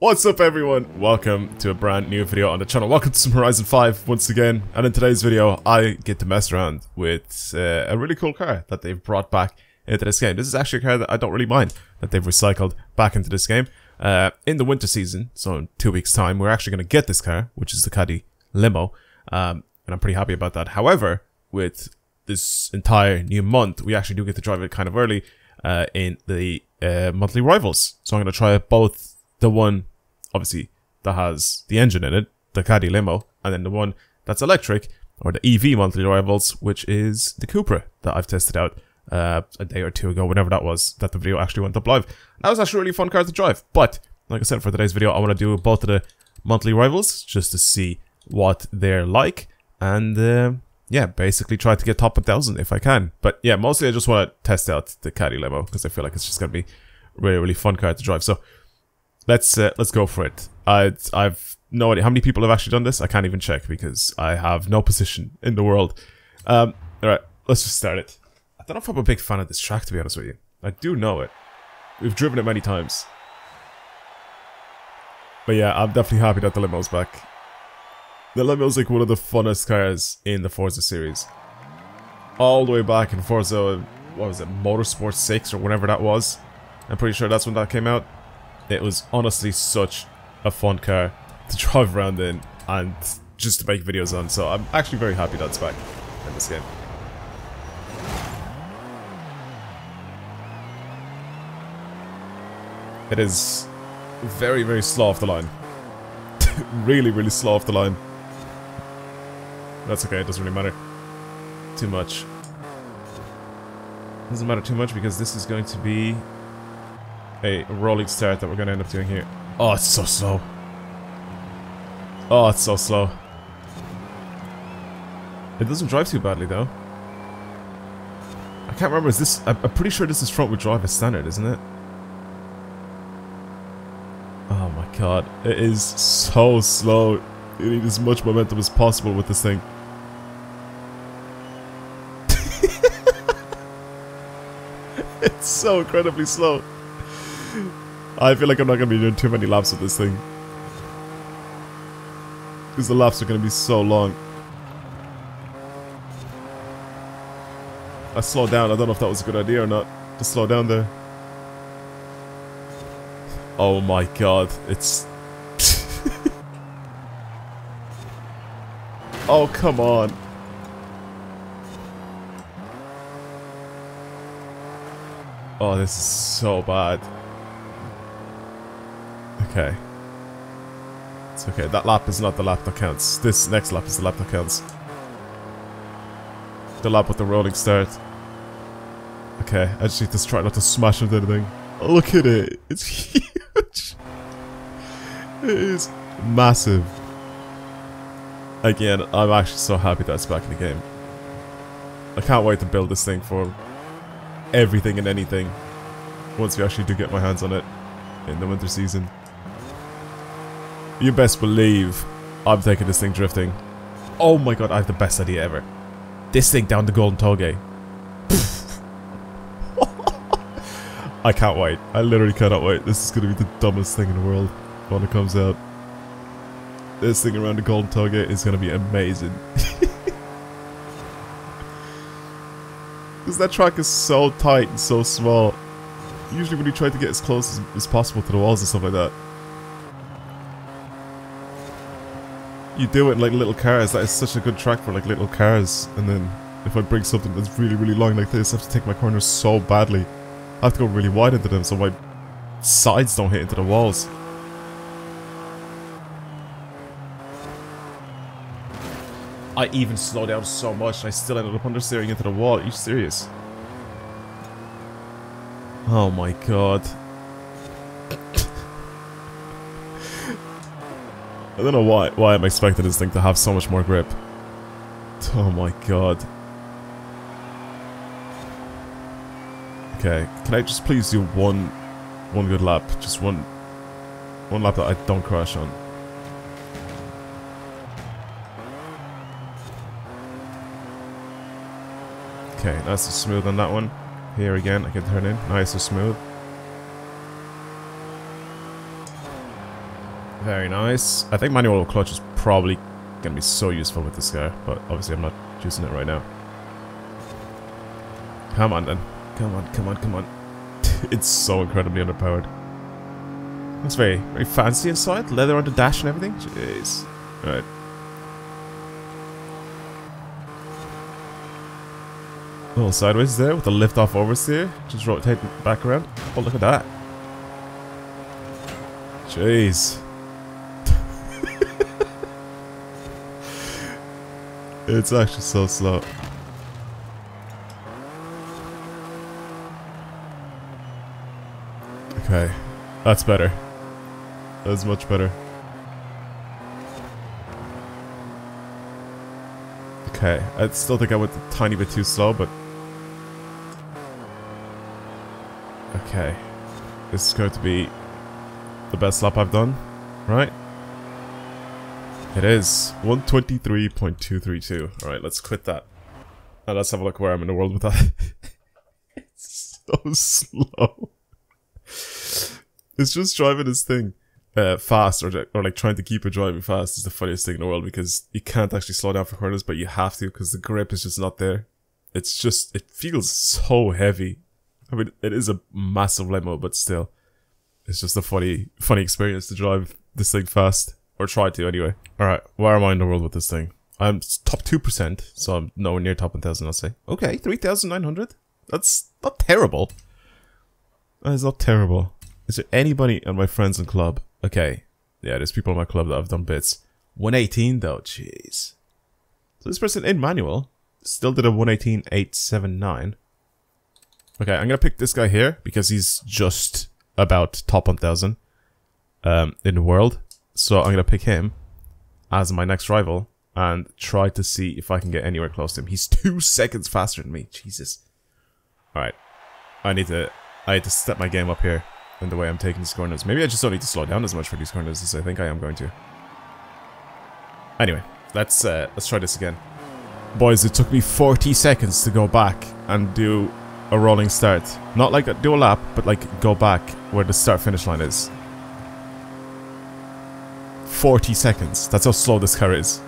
What's up everyone? Welcome to a brand new video on the channel. Welcome to some Horizon 5 once again. And in today's video, I get to mess around with uh, a really cool car that they've brought back into this game. This is actually a car that I don't really mind that they've recycled back into this game. Uh, in the winter season, so in two weeks time, we're actually going to get this car, which is the Caddy Limo. Um, and I'm pretty happy about that. However, with this entire new month, we actually do get to drive it kind of early uh, in the uh, monthly rivals. So I'm going to try both the one obviously that has the engine in it, the Caddy Limo, and then the one that's electric, or the EV monthly rivals, which is the Cupra that I've tested out uh, a day or two ago, whenever that was, that the video actually went up live. That was actually a really fun car to drive, but like I said, for today's video, I want to do both of the monthly rivals, just to see what they're like, and uh, yeah, basically try to get top 1000 if I can. But yeah, mostly I just want to test out the Caddy Limo, because I feel like it's just going to be really, really fun car to drive. So let's uh, let's go for it. I I've no idea how many people have actually done this. I can't even check because I have no position in the world. Um, all right, let's just start it. I don't know if I'm a big fan of this track to be honest with you. I do know it. We've driven it many times. But yeah, I'm definitely happy that the limo's back. The limo's like one of the funnest cars in the Forza series. All the way back in Forza, what was it, Motorsport 6 or whatever that was. I'm pretty sure that's when that came out. It was honestly such a fun car to drive around in and just to make videos on, so I'm actually very happy that's back in this game. It is very, very slow off the line. really, really slow off the line. That's okay, it doesn't really matter too much. Doesn't matter too much because this is going to be a rolling start that we're going to end up doing here. Oh, it's so slow. Oh, it's so slow. It doesn't drive too badly, though. I can't remember, is this... I'm pretty sure this is front-wheel drive as standard, isn't it? Oh my god. It is so slow. You need as much momentum as possible with this thing. it's so incredibly slow. I feel like I'm not going to be doing too many laps with this thing. Because the laps are going to be so long. I slowed down. I don't know if that was a good idea or not. To slow down there. Oh my god. It's... oh, come on. Oh, this is so bad. Okay. It's okay. That lap is not the lap that counts. This next lap is the lap that counts. The lap with the rolling start. Okay, I just need to try not to smash into anything. Look at it. It's huge. It is massive. Again, I'm actually so happy that it's back in the game. I can't wait to build this thing for everything and anything once we actually do get my hands on it in the winter season. You best believe I'm taking this thing drifting. Oh my god, I have the best idea ever. This thing down the Golden Toge. I can't wait. I literally cannot wait. This is going to be the dumbest thing in the world when it comes out. This thing around the Golden Toge is going to be amazing. Because that track is so tight and so small. Usually when you try to get as close as, as possible to the walls and stuff like that, you do it in like little cars. That is such a good track for like little cars. And then if I bring something that's really, really long like this, I have to take my corners so badly. I have to go really wide into them so my sides don't hit into the walls. I even slow down so much, I still ended up understeering into the wall. Are you serious? Oh my god. I don't know why why I'm expecting this thing to have so much more grip. Oh my god. Okay, can I just please do one one good lap? Just one one lap that I don't crash on. Okay, nice smooth on that one. Here again, I can turn in. Nice and smooth. Very nice. I think manual clutch is probably going to be so useful with this guy, but obviously I'm not using it right now. Come on then. Come on, come on, come on. it's so incredibly underpowered. Looks very, very fancy inside. Leather on the dash and everything. Jeez. Right. A little sideways there with the lift off oversteer. Just rotating back around. Oh, look at that. Jeez. It's actually so slow. Okay. That's better. That's much better. Okay, I still think I went a tiny bit too slow, but... Okay. This is going to be the best lap I've done, right? It is. 123.232. Alright, let's quit that. Now let's have a look where I'm in the world with that. it's so slow. It's just driving this thing uh, fast or, or like trying to keep it driving fast is the funniest thing in the world because you can't actually slow down for corners, but you have to because the grip is just not there. It's just, it feels so heavy. I mean, it is a massive limo, but still, it's just a funny, funny experience to drive this thing fast or try to anyway. All right, where am I in the world with this thing? I'm top 2%, so I'm nowhere near top 1,000, I'll say. Okay, 3,900. That's not terrible. That is not terrible. Is there anybody on my friends and club Okay. Yeah, there's people in my club that have done bits. 118 though, jeez. So this person in manual still did a 118.879. Okay, I'm gonna pick this guy here because he's just about top 1000 um, in the world. So I'm gonna pick him as my next rival and try to see if I can get anywhere close to him. He's two seconds faster than me. Jesus. Alright. I need to I need to step my game up here in the way I'm taking these corners. Maybe I just don't need to slow down as much for these corners as I think I am going to. Anyway, let's uh, let's try this again. Boys, it took me 40 seconds to go back and do a rolling start. Not like a, do a lap, but like go back where the start finish line is. 40 seconds. That's how slow this car is.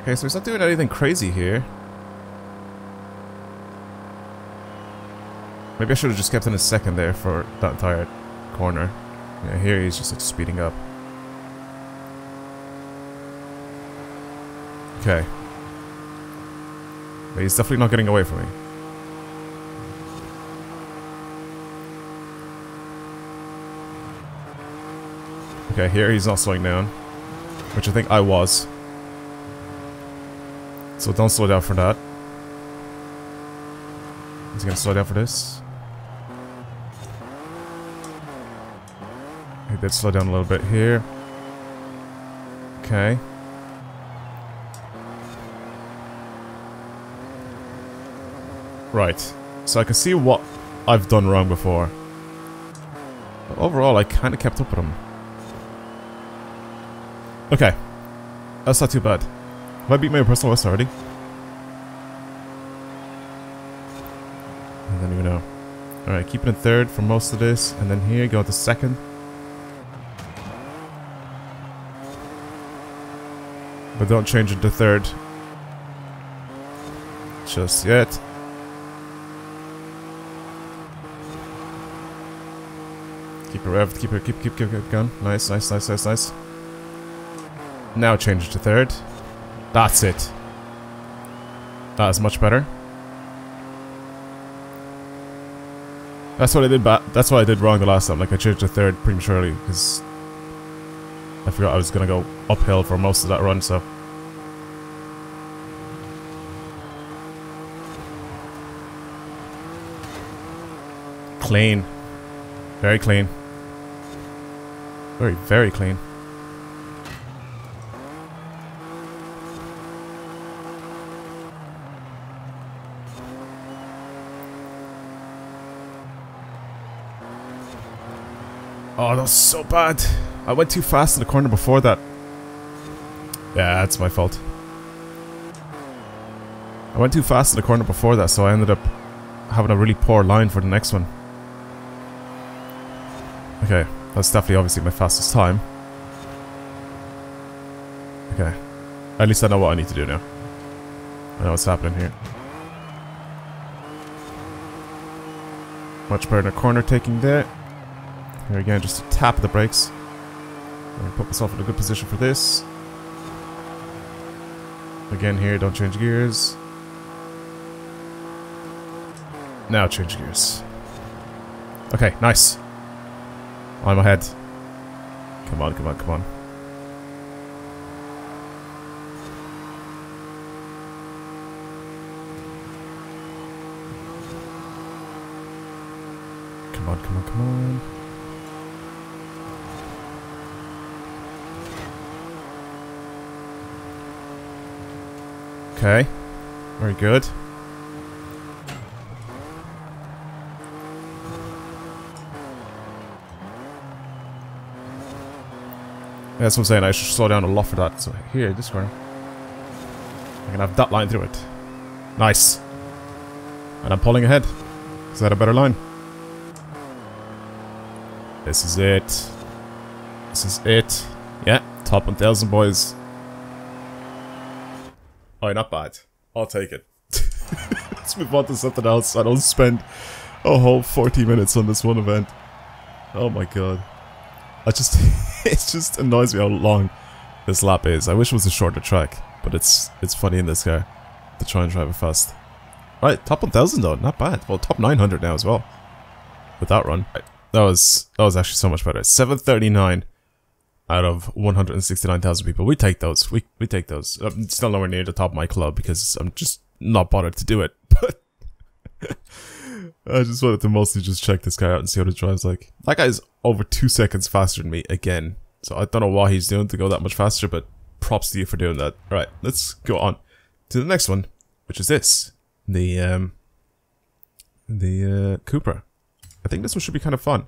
Okay, so he's not doing anything crazy here. Maybe I should have just kept in a second there for that entire corner. Yeah, here he's just like speeding up. Okay. But he's definitely not getting away from me. Okay, here he's not slowing down. Which I think I was. So don't slow down for that. He's gonna slow down for this. He did slow down a little bit here. Okay. Right. So I can see what I've done wrong before. But overall, I kind of kept up with him. Okay. That's not too bad. Have I beat my personal best already? I don't even know. Alright, keep it in third for most of this, and then here, go to second. But don't change it to third. Just yet. Keep it keep keep, keep, keep, keep going. Nice, nice, nice, nice, nice. Now change it to third. That's it. That is much better. That's what I did but that's what I did wrong the last time. Like I changed to third prematurely because I forgot I was gonna go uphill for most of that run, so Clean. Very clean. Very, very clean. Oh, that was so bad. I went too fast in the corner before that. Yeah, that's my fault. I went too fast in the corner before that, so I ended up having a really poor line for the next one. Okay, that's definitely obviously my fastest time. Okay. At least I know what I need to do now. I know what's happening here. Much better in a corner taking there. Here again, just a tap the brakes. Put myself in a good position for this. Again here, don't change gears. Now change gears. Okay, nice. I'm ahead. Come on, come on, come on. Come on, come on, come on. Okay. Very good. That's what I'm saying. I should slow down a lot for that. So here, this corner. I can have that line through it. Nice. And I'm pulling ahead. Is that a better line? This is it. This is it. Yeah, top 1000 boys. Oh, not bad. I'll take it. Let's move on to something else. I don't spend a whole 40 minutes on this one event. Oh my god. I just, it just annoys me how long this lap is. I wish it was a shorter track, but it's it's funny in this car to try and drive it fast. Right, top 1000 though, not bad. Well, top 900 now as well. With that run. Right, that was that was actually so much better. 739 out of 169,000 people. We take those. We we take those. Um, I'm still nowhere near the top of my club because I'm just not bothered to do it. But I just wanted to mostly just check this guy out and see what it drives like. That guy's over two seconds faster than me again. So I don't know why he's doing to go that much faster, but props to you for doing that. Alright, let's go on to the next one, which is this. The, um, the, uh, Cupra. I think this one should be kind of fun.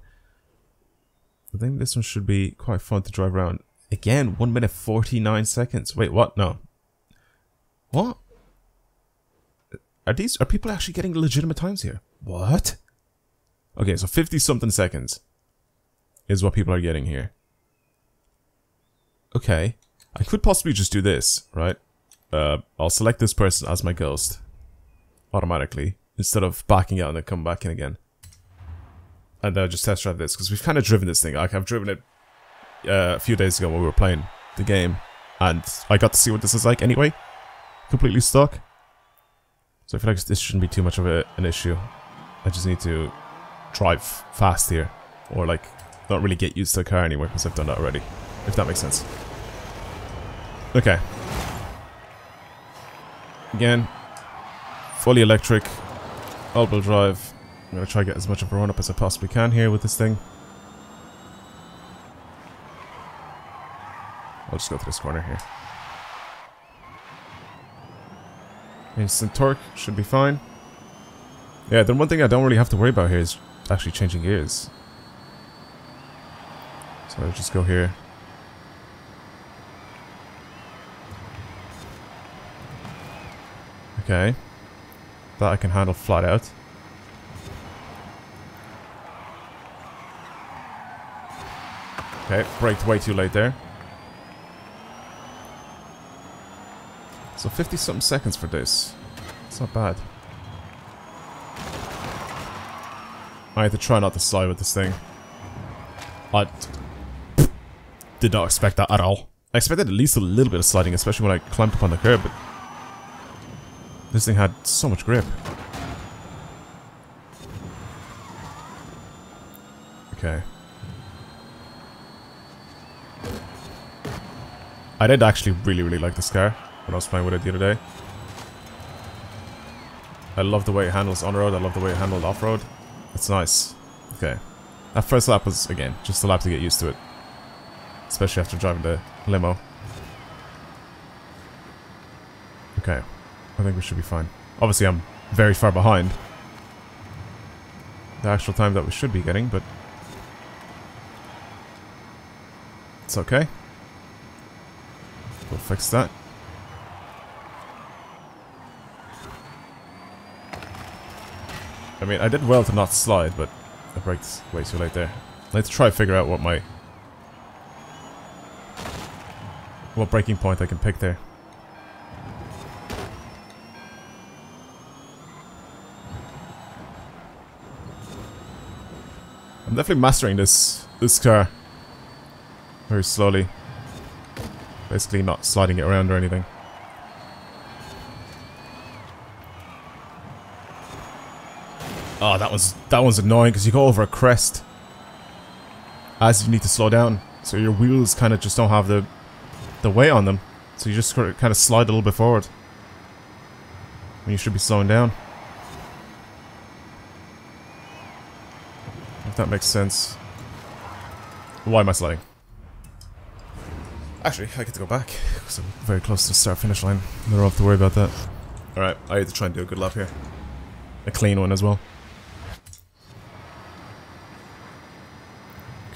I think this one should be quite fun to drive around. Again, 1 minute 49 seconds. Wait, what? No. What? Are these, are people actually getting legitimate times here? What? Okay, so 50 something seconds is what people are getting here. Okay. I could possibly just do this, right? Uh, I'll select this person as my ghost. Automatically. Instead of backing out and then come back in again. And then I'll just test drive this, because we've kind of driven this thing. Like, I've driven it uh, a few days ago when we were playing the game. And I got to see what this is like anyway. Completely stuck. So I feel like this shouldn't be too much of a, an issue. I just need to drive fast here. Or like, not really get used to the car anyway, because I've done that already. If that makes sense. Okay. Again, fully electric, all-wheel drive. I'm going to try to get as much of a run-up as I possibly can here with this thing. I'll just go to this corner here. Instant torque should be fine. Yeah, the one thing I don't really have to worry about here is actually changing gears. So I'll just go here. Okay. That I can handle flat out. Okay, braked way too late there. So 50 something seconds for this. It's not bad. I have to try not to slide with this thing. I did not expect that at all. I expected at least a little bit of sliding, especially when I climbed up on the curb, but this thing had so much grip. Okay. I did actually really, really like this car when I was playing with it the other day. I love the way it handles on-road, I love the way it handled off-road. It's nice. Okay. That first lap was, again, just a lap to get used to it. Especially after driving the limo. Okay. I think we should be fine. Obviously, I'm very far behind the actual time that we should be getting, but it's okay. We'll fix that. I mean, I did well to not slide, but I braked way too late there. Let's try to figure out what my... What breaking point I can pick there. I'm definitely mastering this this car very slowly. Basically not sliding it around or anything. Oh, that was that one's annoying because you go over a crest as you need to slow down, so your wheels kind of just don't have the the weight on them, so you just kind of slide a little bit forward when you should be slowing down. If that makes sense. Why am I sliding? Actually, I get to go back because I'm very close to the start finish line. I don't have to worry about that. Alright, I have to try and do a good lap here. A clean one as well.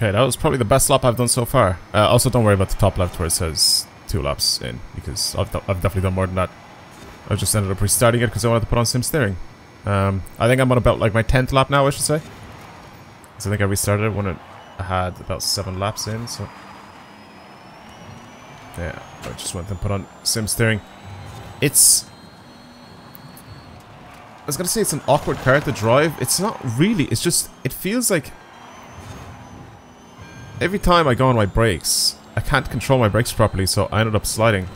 Okay, that was probably the best lap I've done so far. Uh, also, don't worry about the top left where it says two laps in, because I've, I've definitely done more than that. I just ended up restarting it because I wanted to put on sim steering. Um, I think I'm on about like my 10th lap now, I should say. So I think I restarted it when it had about 7 laps in, so... Yeah, I just went and put on sim steering. It's... I was gonna say it's an awkward car to drive. It's not really, it's just, it feels like Every time I go on my brakes, I can't control my brakes properly, so I ended up sliding.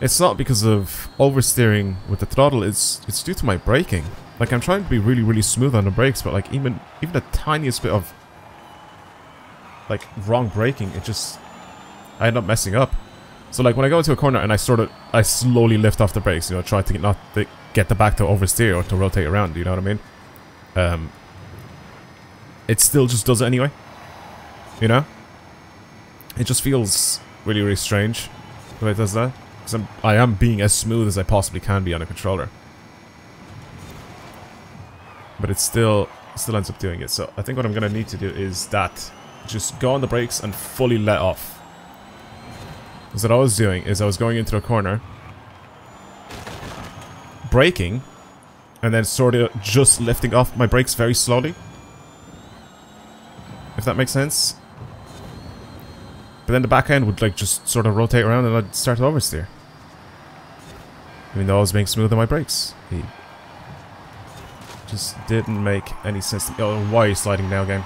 It's not because of oversteering with the throttle, it's it's due to my braking. Like, I'm trying to be really, really smooth on the brakes, but like, even, even the tiniest bit of, like, wrong braking, it just, I end up messing up. So like, when I go into a corner and I sort of, I slowly lift off the brakes, you know, try to get, not to get the back to oversteer or to rotate around, do you know what I mean? Um, it still just does it anyway. You know? It just feels really, really strange the way it does that. Because I'm, I am being as smooth as I possibly can be on a controller. But it still, still ends up doing it. So I think what I'm going to need to do is that. Just go on the brakes and fully let off. Because what I was doing is I was going into a corner. Braking. And then sort of just lifting off my brakes very slowly. If that makes sense. But then the back end would like just sort of rotate around and I'd start to oversteer. Even though I was being smooth on my brakes. He just didn't make any sense. Oh, why are you sliding now, game?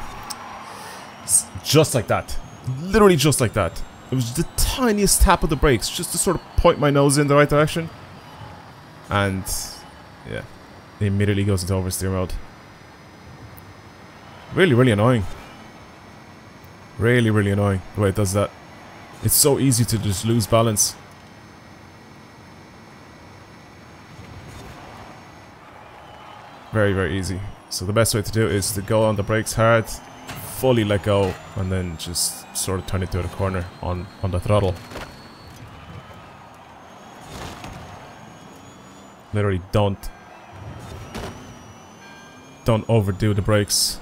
Just like that. Literally just like that. It was the tiniest tap of the brakes just to sort of point my nose in the right direction. And, yeah. It immediately goes into oversteer mode. Really, really annoying. Really, really annoying the way it does that. It's so easy to just lose balance. Very, very easy. So the best way to do it is to go on the brakes hard, fully let go, and then just sort of turn it to the corner on, on the throttle. Literally don't don't overdo the brakes.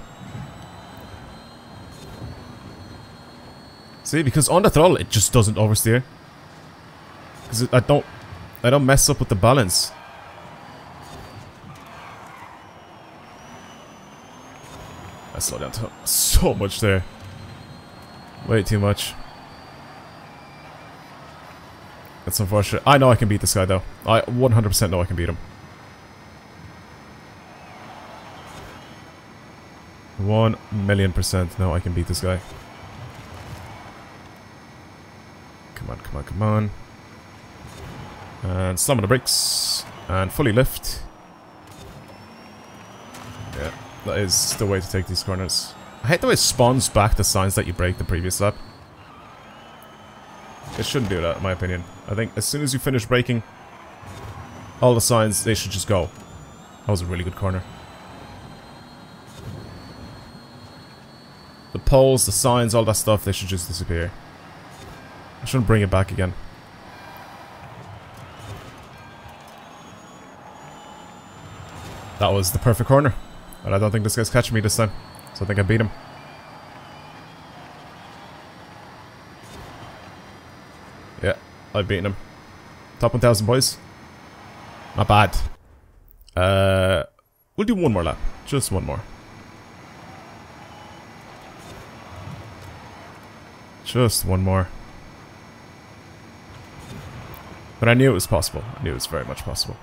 See, because on the throttle, it just doesn't oversteer. Because I don't, I don't mess up with the balance. I slow down so much there. Way too much. That's unfortunate. I know I can beat this guy though. I 100% know I can beat him. One million percent know I can beat this guy. Come on, come on, come on. And slam on the brakes. And fully lift. Yeah, that is the way to take these corners. I hate the way it spawns back the signs that you break the previous lap. It shouldn't do that, in my opinion. I think as soon as you finish braking, all the signs, they should just go. That was a really good corner. The poles, the signs, all that stuff, they should just disappear. I shouldn't bring it back again. That was the perfect corner. But I don't think this guy's catching me this time. So I think I beat him. Yeah, I've beaten him. Top 1000, boys. Not bad. Uh, we'll do one more lap. Just one more. Just one more. But I knew it was possible. I knew it was very much possible.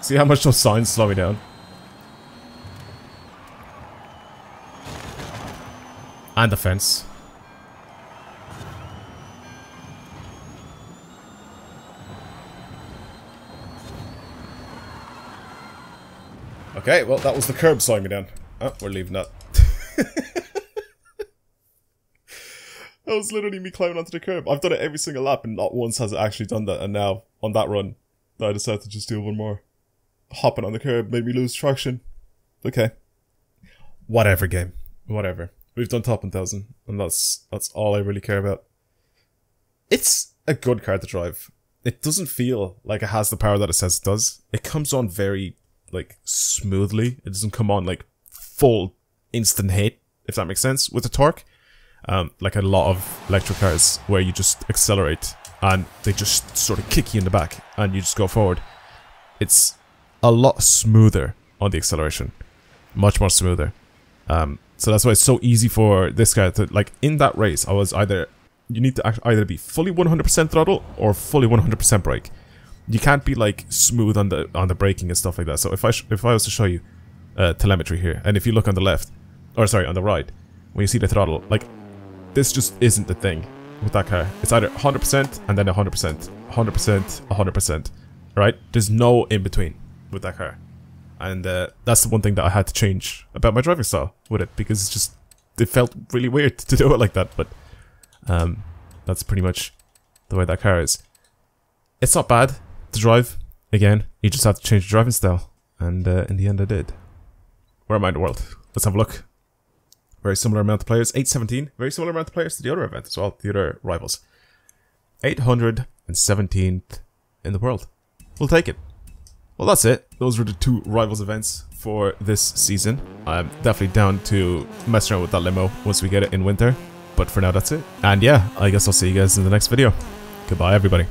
See how much those signs slow me down? And the fence. Okay, well that was the curb slowing me down. Oh, we're leaving that. that was literally me climbing onto the curb. I've done it every single lap and not once has it actually done that. And now, on that run, I decided to just do one more. Hopping on the curb made me lose traction. Okay. Whatever game. Whatever. We've done top 1000 and that's that's all I really care about. It's a good car to drive. It doesn't feel like it has the power that it says it does. It comes on very like smoothly. It doesn't come on like full instant hit, if that makes sense, with the torque. Um, like a lot of electric cars where you just accelerate and they just sort of kick you in the back and you just go forward. It's a lot smoother on the acceleration. Much more smoother. Um, so that's why it's so easy for this guy to, like, in that race, I was either, you need to either be fully 100% throttle or fully 100% brake. You can't be, like, smooth on the on the braking and stuff like that. So if I if I was to show you uh, telemetry here, and if you look on the left, or sorry, on the right, when you see the throttle, like, this just isn't the thing with that car. It's either 100% and then 100%, 100%, 100%, right? There's no in between with that car. And uh, that's the one thing that I had to change about my driving style with it because it's just it felt really weird to do it like that. But um, that's pretty much the way that car is. It's not bad to drive. Again, you just have to change your driving style, and uh, in the end, I did. Where am I in the world? Let's have a look. Very similar amount of players. 817. Very similar amount of players to the other event as well, the other rivals. 817th in the world. We'll take it. Well, that's it. Those were the two Rivals events for this season. I'm definitely down to mess around with that limo once we get it in winter. But for now, that's it. And yeah, I guess I'll see you guys in the next video. Goodbye, everybody.